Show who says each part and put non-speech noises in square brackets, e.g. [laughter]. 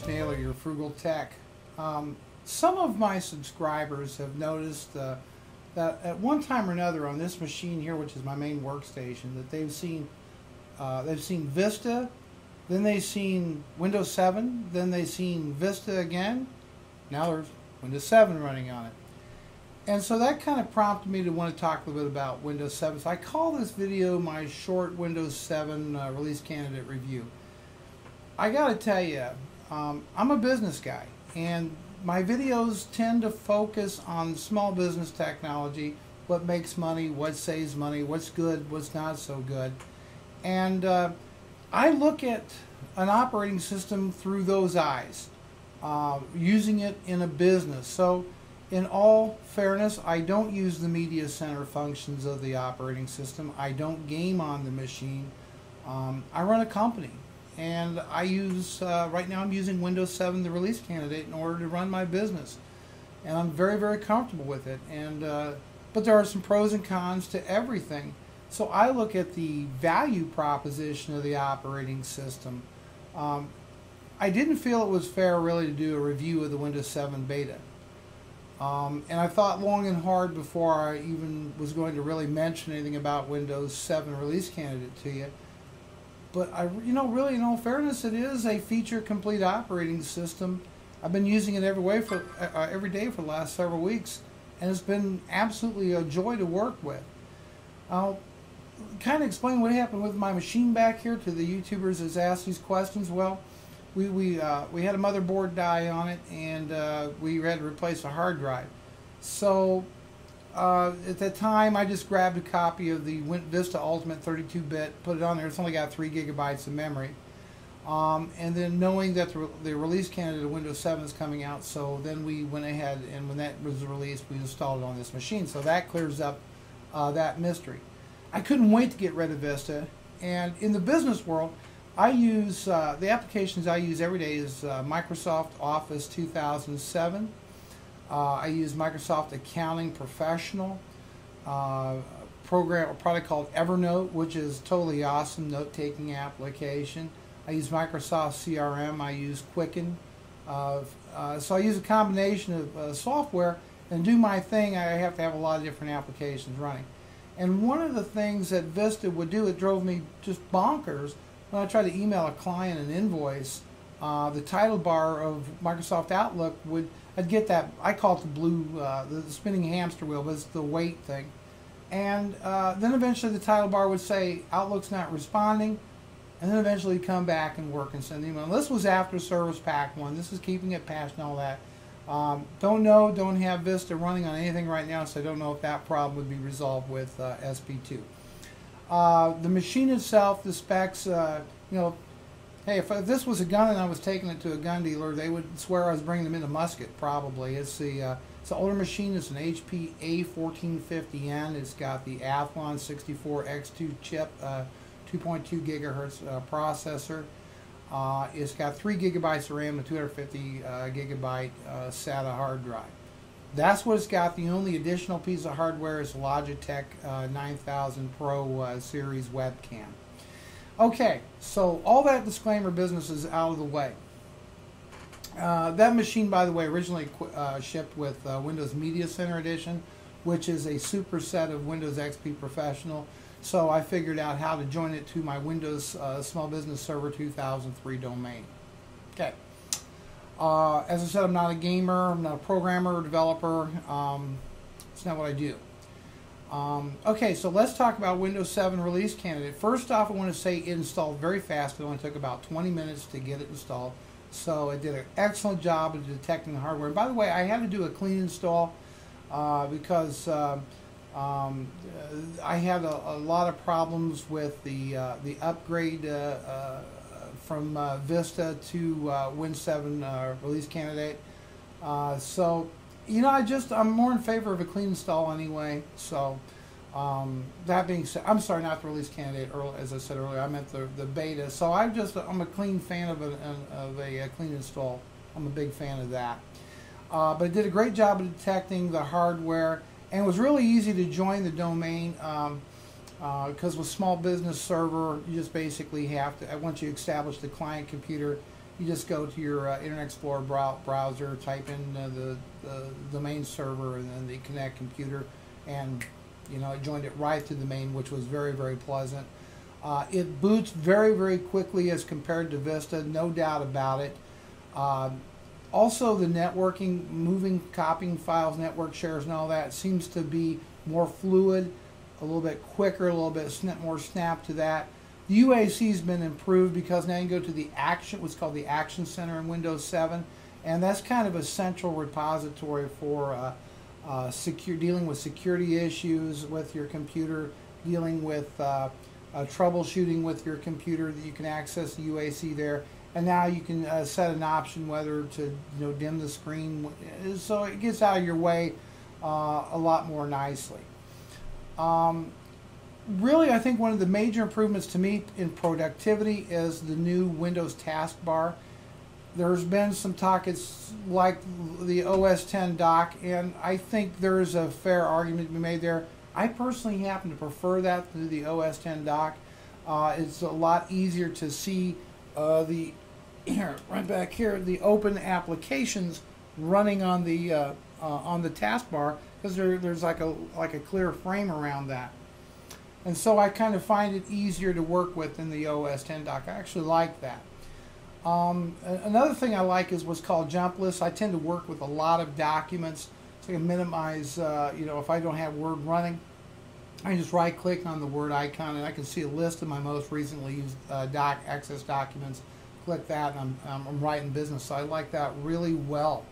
Speaker 1: Taylor, your frugal tech. Um, some of my subscribers have noticed uh, that at one time or another on this machine here, which is my main workstation, that they've seen uh, they've seen Vista, then they've seen Windows 7, then they've seen Vista again. Now there's Windows 7 running on it. And so that kind of prompted me to want to talk a little bit about Windows 7. So I call this video my short Windows 7 uh, release candidate review. I got to tell you, um, I'm a business guy, and my videos tend to focus on small business technology, what makes money, what saves money, what's good, what's not so good. And uh, I look at an operating system through those eyes, uh, using it in a business. So in all fairness, I don't use the media center functions of the operating system. I don't game on the machine. Um, I run a company, and I use uh, right now. I'm using Windows 7, the release candidate, in order to run my business, and I'm very, very comfortable with it. And uh, but there are some pros and cons to everything. So I look at the value proposition of the operating system. Um, I didn't feel it was fair, really, to do a review of the Windows 7 beta. Um, and I thought long and hard before I even was going to really mention anything about Windows 7 release candidate to you. But I, you know, really, in all fairness, it is a feature-complete operating system. I've been using it every way for uh, uh, every day for the last several weeks, and it's been absolutely a joy to work with. I'll kind of explain what happened with my machine back here to the YouTubers that's asked these questions. Well we we uh, we had a motherboard die on it, and uh, we had to replace a hard drive. So uh, at that time, I just grabbed a copy of the Vista Ultimate 32-bit, put it on there. It's only got three gigabytes of memory. Um, and then knowing that the, the, release candidate of Windows 7 is coming out, so then we went ahead and when that was released, we installed it on this machine. So that clears up uh, that mystery. I couldn't wait to get rid of Vista, and in the business world, I use, uh, the applications I use every day is uh, Microsoft Office 2007. Uh, I use Microsoft Accounting Professional, uh, program, a product called Evernote, which is totally awesome note-taking application. I use Microsoft CRM. I use Quicken. Uh, uh, so I use a combination of software and do my thing. I have to have a lot of different applications running. And one of the things that Vista would do, it drove me just bonkers, when I tried to email a client an invoice, uh, the title bar of Microsoft Outlook would I'd get that I call it the blue uh, the, spinning hamster wheel, but it's the wait thing, and uh, then eventually the title bar would say Outlook's not responding, and then eventually come back and work and send the email. This was after Service Pack one. This is keeping it patched and all that. Um, don't know, don't have Vista running on anything right now, so I don't know if that problem would be resolved with uh, SP2. Uh, the machine itself, the specs, uh, you know, hey, if, this was a gun and I was taking it to a gun dealer, they would swear I was bringing them in a musket, probably. It's the uh, it's an older machine. It's an HP A1450N. It's got the Athlon 64X2 chip, uh, 2.2 gigahertz uh, processor. Uh, it's got 3 gigabytes of RAM and 250 gigabyte SATA hard drive. That's what it's got. The only additional piece of hardware is Logitech uh, 9000 Pro uh, series webcam. Okay, so all that disclaimer business is out of the way. Uh, that machine, by the way, originally uh, shipped with uh, Windows Media Center Edition, which is a superset of Windows XP Professional. So I figured out how to join it to my Windows uh, Small Business Server 2003 domain. Okay. Uh, as I said, I'm not a gamer, I'm not a programmer or developer. Um, it's not what I do. Um, okay, so let's talk about Windows 7 release candidate. First off, I want to say it installed very fast. It only took about 20 minutes to get it installed. So it did an excellent job of detecting the hardware. And by the way, I had to do a clean install uh, because uh, um, I had a, a, lot of problems with the uh, the upgrade uh, uh, from uh, Vista to Win 7 uh, release candidate. So, you know, I just, I'm more in favor of a clean install anyway. So, um, that being said, I'm sorry, not the release candidate, as I said earlier, I meant the, the beta. So I'm just, I'm a clean fan of a, of a, clean install. I'm a big fan of that. Uh, but it did a great job of detecting the hardware and it was really easy to join the domain. Um, because uh, with small business server, you just basically have to, once you establish the client computer, you just go to your uh, Internet Explorer browser, type in uh, the, the domain server and then the Connect computer, and you know it joined it right to the main, which was very very pleasant. Uh, it boots very very quickly as compared to Vista, no doubt about it. Um, also, the networking, moving, copying files, network shares, and all that seems to be more fluid, a little bit quicker, a little bit more snap to that. The UAC has been improved because now you can go to the action, what's called the Action Center in Windows 7, and that's kind of a central repository for uh, uh, secure, dealing with security issues with your computer, dealing with uh, uh troubleshooting with your computer. That you can access the UAC there, and now you can uh, set an option whether to you know dim the screen, so it gets out of your way uh, a lot more nicely. Um, really, I think one of the major improvements to me in productivity is the new Windows taskbar. There's been some talk, it's like the OS X dock, and I think there's a fair argument to be made there. I personally happen to prefer that to the OS X dock. Uh, it's a lot easier to see uh, the here, [clears throat] right back here, the open applications running on the uh, uh on the taskbar because there, there's like a like a clear frame around that. And so I kind of find it easier to work with in the OS X dock. I actually like that. Um, another thing I like is what's called jump lists. I tend to work with a lot of documents so I can minimize, uh, you know, if I don't have Word running, I just right click on the Word icon and I can see a list of my most recently used uh, doc access documents. Click that and I'm, I'm writing business. So I like that really well.